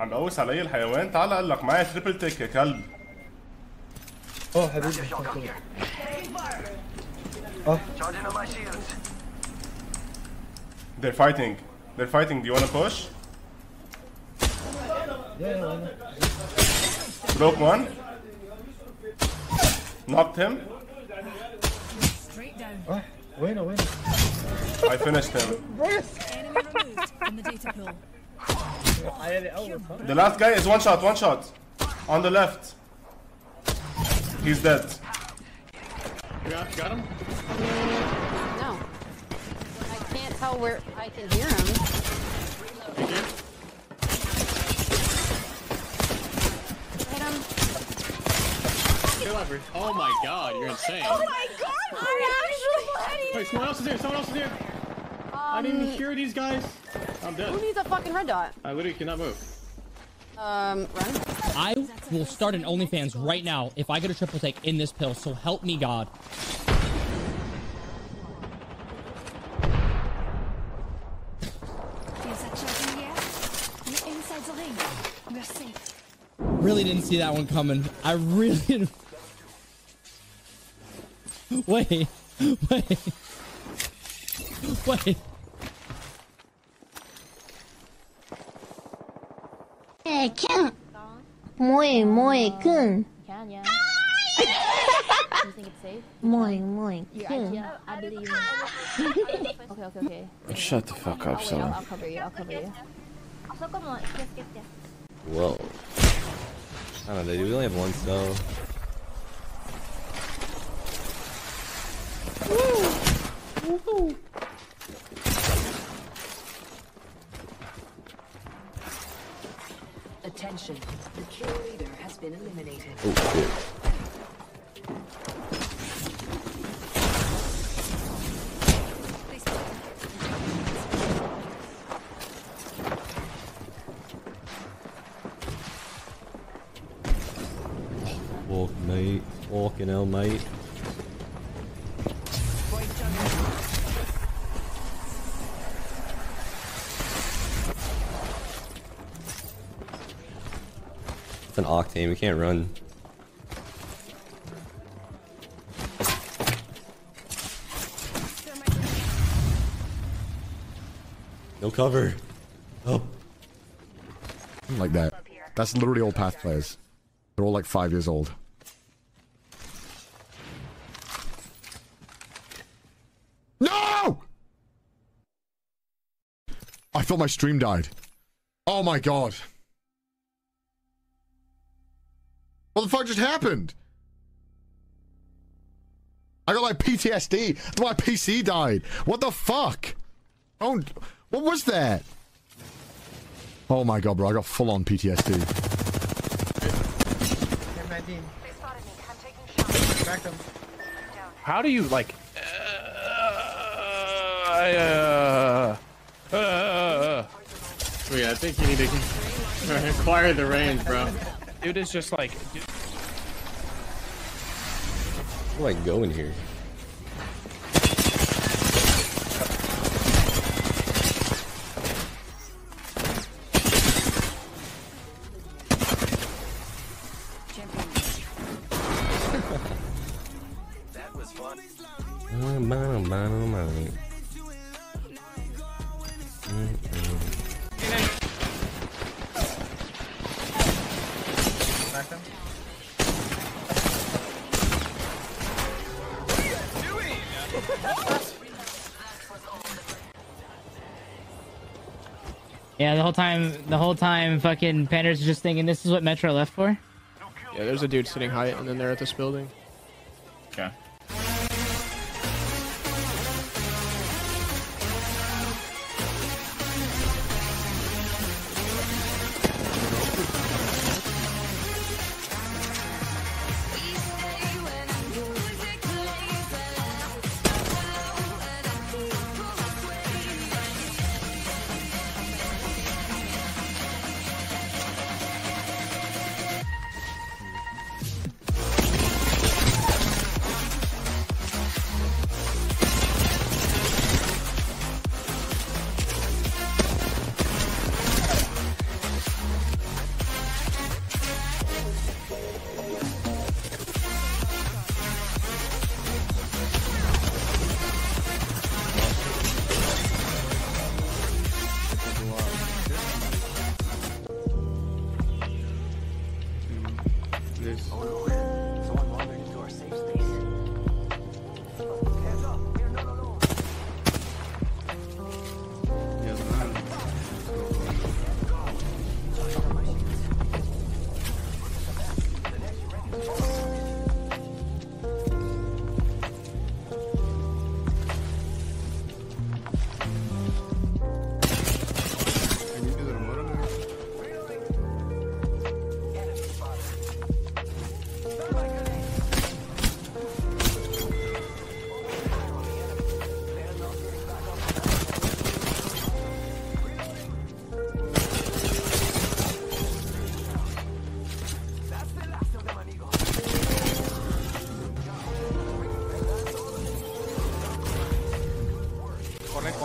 عم بقوس علي الحيوان تعال أقول لك معايا تريبل تيك يا كلب اوه حبيبي shields. they're fighting they're fighting do you wanna push يا يا أنا broke one knocked him Straight down. آه وينه وينه I finished him Enemy removed from the data pool. The last guy is one shot, one shot. On the left. He's dead. Got, got him? No. I can't tell where I can hear him. Hit him. Oh my god, you're insane. Oh my god, I actually. Wait, someone else is here, someone else is here. I didn't even hear these guys. I'm Who needs a fucking red dot? I literally cannot move. Um, run. I will start an OnlyFans right now if I get a triple take in this pill. So help me God. Is that charging yet? You're inside the ring. We're safe. Really didn't see that one coming. I really didn't. Wait, wait, wait. Moe Kyun. Moe Moe Kyun. Can yeah. Do you think it's safe? Moe Moe Kyun. I believe. okay, okay, okay. Shut the fuck up, oh, son. I'll cover you. I'll cover you. Whoa. I don't know, dude. We only have one snow. Woo! Woohoo! Attention. The kill leader has been eliminated. Oh shit. Walk, mate. Walking L, mate. Octane. We can't run. No cover. Oh. like that. That's literally all path players. They're all like five years old. No! I thought my stream died. Oh my god. What the fuck just happened? I got like PTSD. My PC died. What the fuck? Oh, what was that? Oh my god, bro! I got full on PTSD. M19 back him How do you like? Uh, uh, uh, Wait, I think you need to acquire the range, bro. Dude is just like, dude, Where do I go in here? Yeah, the whole time, the whole time, fucking Panda's just thinking this is what Metro left for. yeah, there's a dude sitting high, and then they're at this building.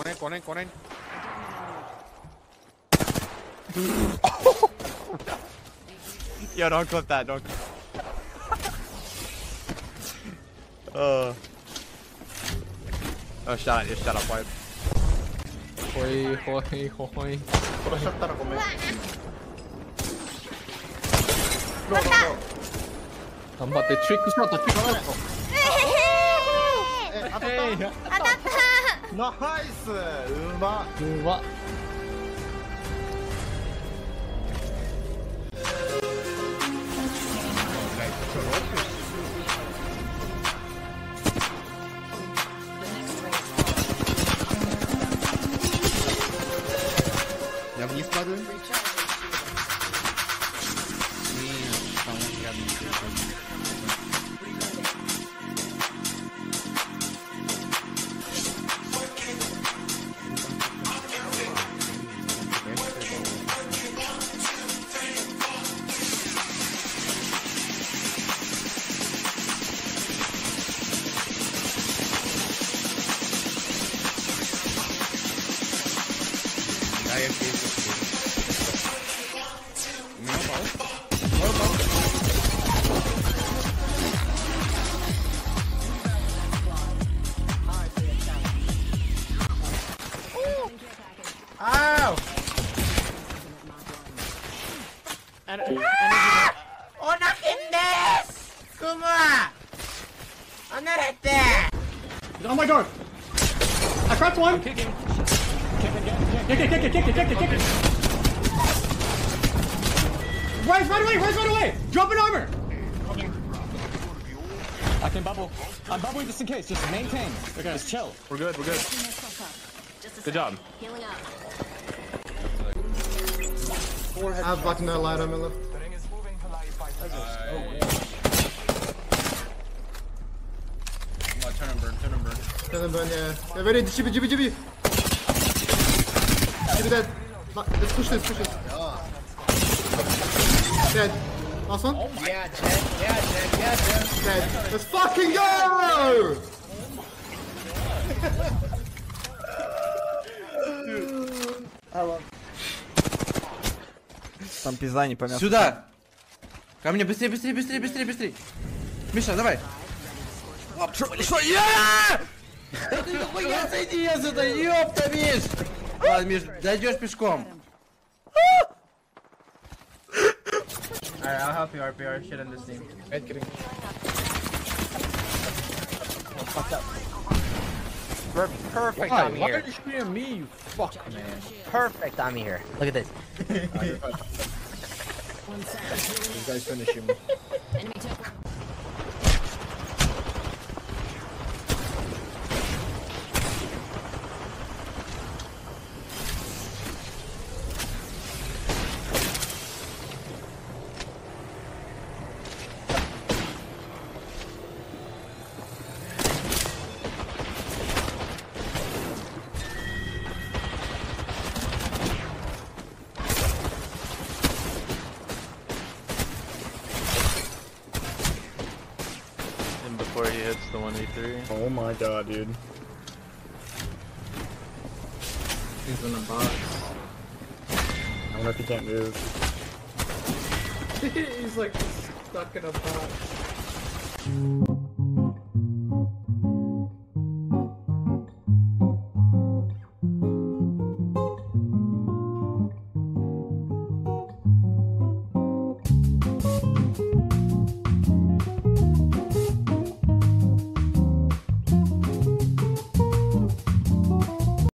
One in, one in. Yo, don't clip that. Don't. uh. Oh, shut up. You shut up, wipe. Hoi, hoi, hoi. No, no, no. 頑張って、トリックショット、トリックショット。当たった当たった ナイス。うまうま I'm not at that. He's on my guard. I cracked one. I'm kicking. Kick it, kick it, kick it, kick it, kick it. Rise right away, rise right away. Drop an armor. I can bubble. I'm bubbling just in case. Just maintain. Okay. Just chill. We're good. We're good. Good job. I'm fucking that light on my left. Uh, oh, yeah. And burn. And burn, yeah. Yeah, ready, chibi, chibi, chibi. Chibi dead. Let's push this, push this. Dead. Last one? Yeah, Jen, yeah, Jen, yeah, Jen. Dead. Let's fucking go! Там пизда не помят. Сюда! Ко мне, быстрее, быстрее, быстрее, быстрее, быстрее! Миша, давай! Что? Я! Да ты нахуя сойди отсюда, ёпта, Миш! Ладно, Миш, дойдешь пешком. Alright, I'll help you, RPR. Shit in this team. Red kidding. Per- perfect, Why? I'm Why here. are you shooting at me, you fuck, man? Perfect, I'm here. Look at this. These guys finish him. Hits the 1v3. Oh my god, dude. He's in a box. I wonder if he can't move. He's like stuck in a box.